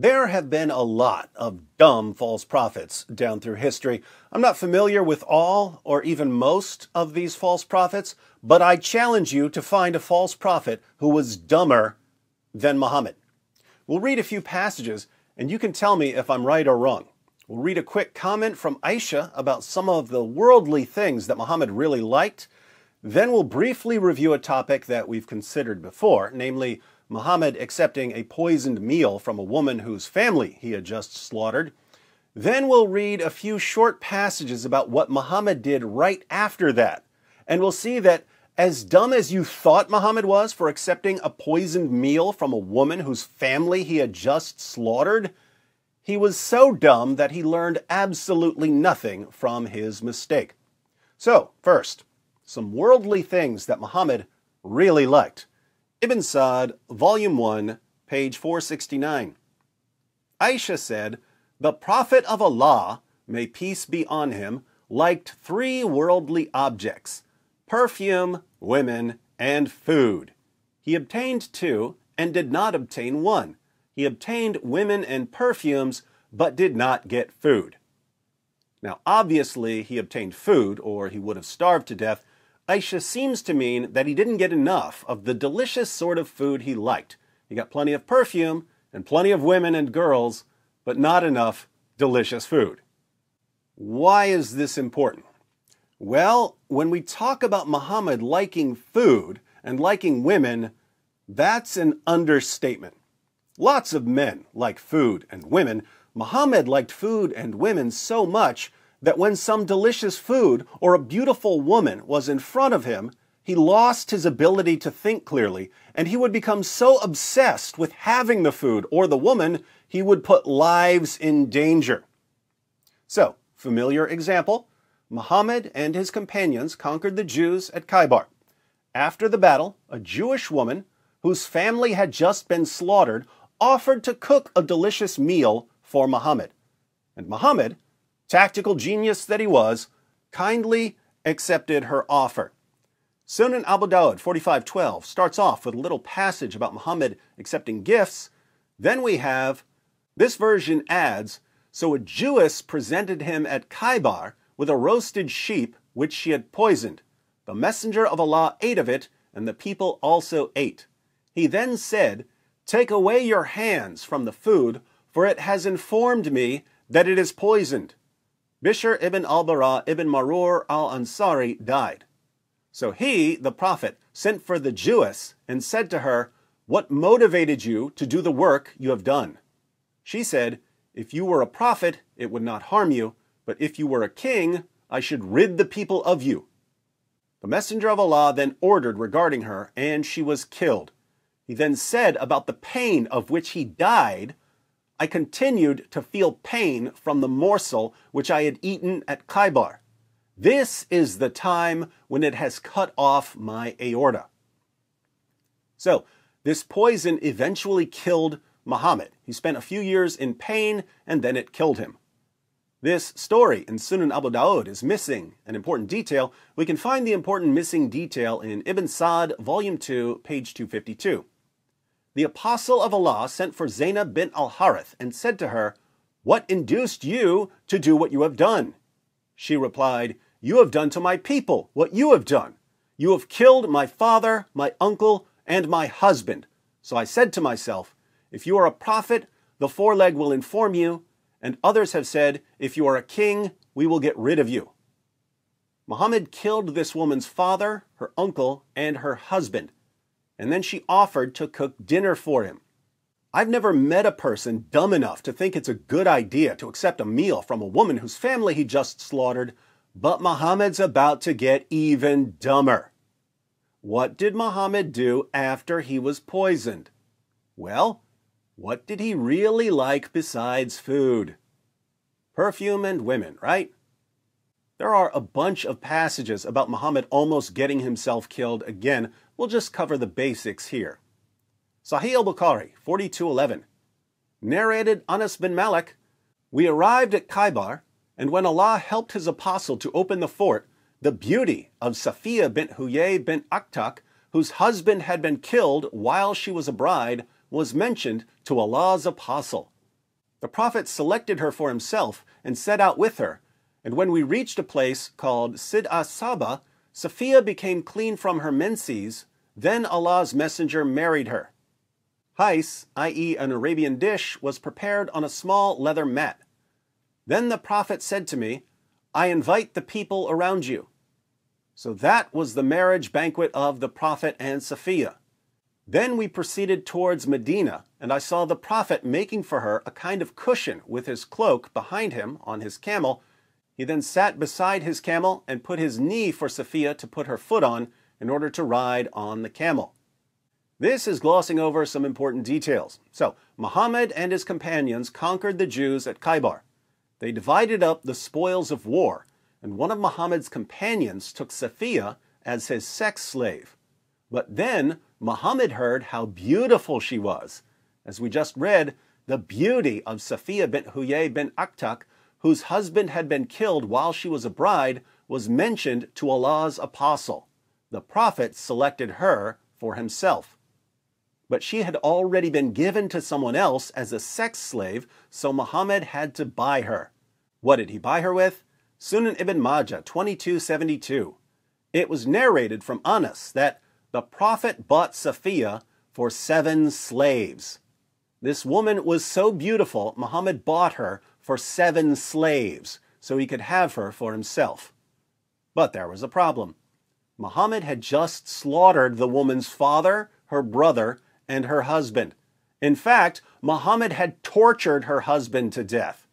There have been a lot of dumb false prophets down through history. I'm not familiar with all or even most of these false prophets, but I challenge you to find a false prophet who was dumber than Muhammad. We'll read a few passages and you can tell me if I'm right or wrong. We'll read a quick comment from Aisha about some of the worldly things that Muhammad really liked. Then we'll briefly review a topic that we've considered before, namely Muhammad accepting a poisoned meal from a woman whose family he had just slaughtered. Then we'll read a few short passages about what Muhammad did right after that. And we'll see that as dumb as you thought Muhammad was for accepting a poisoned meal from a woman whose family he had just slaughtered, he was so dumb that he learned absolutely nothing from his mistake. So, first, some worldly things that Muhammad really liked. Ibn Sa'd, Volume 1, page 469. Aisha said, The Prophet of Allah, may peace be on him, liked three worldly objects perfume, women, and food. He obtained two and did not obtain one. He obtained women and perfumes, but did not get food. Now, obviously, he obtained food, or he would have starved to death, Aisha seems to mean that he didn't get enough of the delicious sort of food he liked. He got plenty of perfume and plenty of women and girls, but not enough delicious food. Why is this important? Well, when we talk about Muhammad liking food and liking women, that's an understatement. Lots of men like food and women. Muhammad liked food and women so much that when some delicious food or a beautiful woman was in front of him, he lost his ability to think clearly, and he would become so obsessed with having the food or the woman, he would put lives in danger. So, familiar example Muhammad and his companions conquered the Jews at Khaybar. After the battle, a Jewish woman, whose family had just been slaughtered, offered to cook a delicious meal for Muhammad. And Muhammad, tactical genius that he was, kindly accepted her offer. Sunan Abu Dawud 4512 starts off with a little passage about Muhammad accepting gifts. Then we have this version adds So a Jewess presented him at Khaybar with a roasted sheep which she had poisoned. The messenger of Allah ate of it, and the people also ate. He then said, Take away your hands from the food, for it has informed me that it is poisoned. Bishr ibn al-Bara ibn Marur al-Ansari died. So he, the prophet, sent for the Jewess and said to her, What motivated you to do the work you have done? She said, If you were a prophet, it would not harm you, but if you were a king, I should rid the people of you. The messenger of Allah then ordered regarding her, and she was killed. He then said about the pain of which he died, I continued to feel pain from the morsel which I had eaten at Khaybar. This is the time when it has cut off my aorta. So, this poison eventually killed Muhammad. He spent a few years in pain and then it killed him. This story in Sunan Abu Dawud is missing an important detail. We can find the important missing detail in Ibn Sa'd, Volume 2, page 252 the apostle of Allah sent for Zaynab bint al Harith and said to her, What induced you to do what you have done? She replied, You have done to my people what you have done. You have killed my father, my uncle, and my husband. So I said to myself, If you are a prophet, the foreleg will inform you. And others have said, If you are a king, we will get rid of you. Muhammad killed this woman's father, her uncle, and her husband and then she offered to cook dinner for him. I've never met a person dumb enough to think it's a good idea to accept a meal from a woman whose family he just slaughtered, but Muhammad's about to get even dumber. What did Muhammad do after he was poisoned? Well, what did he really like besides food? Perfume and women, right? There are a bunch of passages about Muhammad almost getting himself killed again. We'll just cover the basics here. Sahih al-Bukhari, 4211. Narrated Anas bin Malik, We arrived at Khaybar, and when Allah helped his apostle to open the fort, the beauty of Safiya bint Huyai bint Akhtab, whose husband had been killed while she was a bride, was mentioned to Allah's apostle. The prophet selected her for himself and set out with her. And when we reached a place called Sid Saba, Safiya became clean from her menses. Then Allah's messenger married her. Hais, i.e., an Arabian dish, was prepared on a small leather mat. Then the prophet said to me, I invite the people around you. So that was the marriage banquet of the prophet and Safiya. Then we proceeded towards Medina, and I saw the prophet making for her a kind of cushion with his cloak behind him on his camel. He then sat beside his camel and put his knee for Safiya to put her foot on in order to ride on the camel. This is glossing over some important details. So, Muhammad and his companions conquered the Jews at Khaybar. They divided up the spoils of war, and one of Muhammad's companions took Safiya as his sex slave. But then Muhammad heard how beautiful she was. As we just read, the beauty of Safiya bint Huyai bint Akhtab, whose husband had been killed while she was a bride, was mentioned to Allah's apostle. The prophet selected her for himself but she had already been given to someone else as a sex slave, so Muhammad had to buy her. What did he buy her with? Sunan ibn Majah 2272. It was narrated from Anas that the Prophet bought Safiya for seven slaves. This woman was so beautiful, Muhammad bought her for seven slaves so he could have her for himself. But there was a problem. Muhammad had just slaughtered the woman's father, her brother, and her husband. In fact, Muhammad had tortured her husband to death.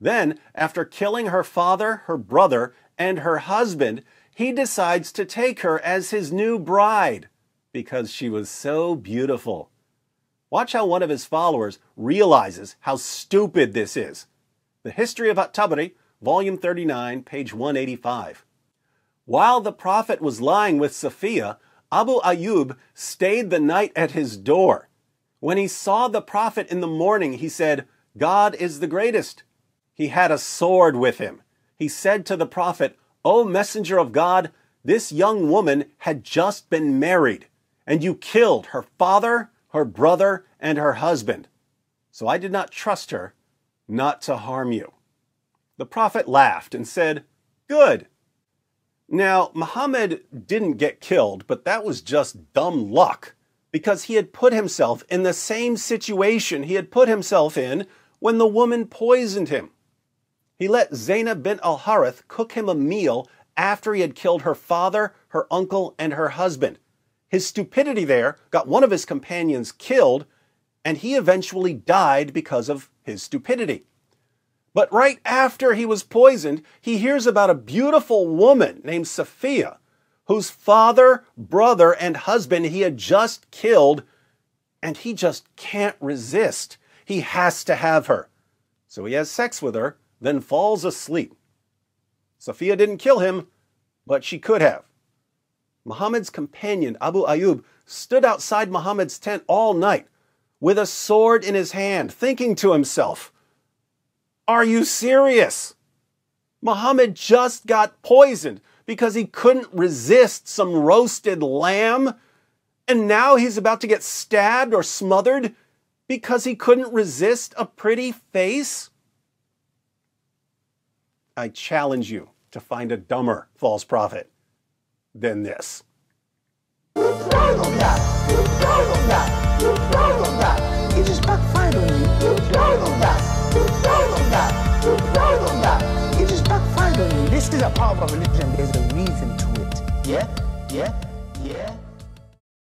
Then, after killing her father, her brother, and her husband, he decides to take her as his new bride because she was so beautiful. Watch how one of his followers realizes how stupid this is. The History of At-Tabari, volume 39, page 185. While the prophet was lying with Safiya, Abu Ayyub stayed the night at his door. When he saw the prophet in the morning, he said, God is the greatest. He had a sword with him. He said to the prophet, O messenger of God, this young woman had just been married, and you killed her father, her brother, and her husband. So I did not trust her not to harm you. The prophet laughed and said, Good. Now, Muhammad didn't get killed, but that was just dumb luck because he had put himself in the same situation he had put himself in when the woman poisoned him. He let Zaynab bint al Harith cook him a meal after he had killed her father, her uncle, and her husband. His stupidity there got one of his companions killed, and he eventually died because of his stupidity. But right after he was poisoned, he hears about a beautiful woman named Sophia, whose father, brother, and husband he had just killed, and he just can't resist. He has to have her. So he has sex with her, then falls asleep. Sophia didn't kill him, but she could have. Muhammad's companion, Abu Ayyub, stood outside Muhammad's tent all night with a sword in his hand, thinking to himself, are you serious? Muhammad just got poisoned because he couldn't resist some roasted lamb, and now he's about to get stabbed or smothered because he couldn't resist a pretty face? I challenge you to find a dumber false prophet than this. This is a part of religion. There's a reason to it. Yeah? Yeah?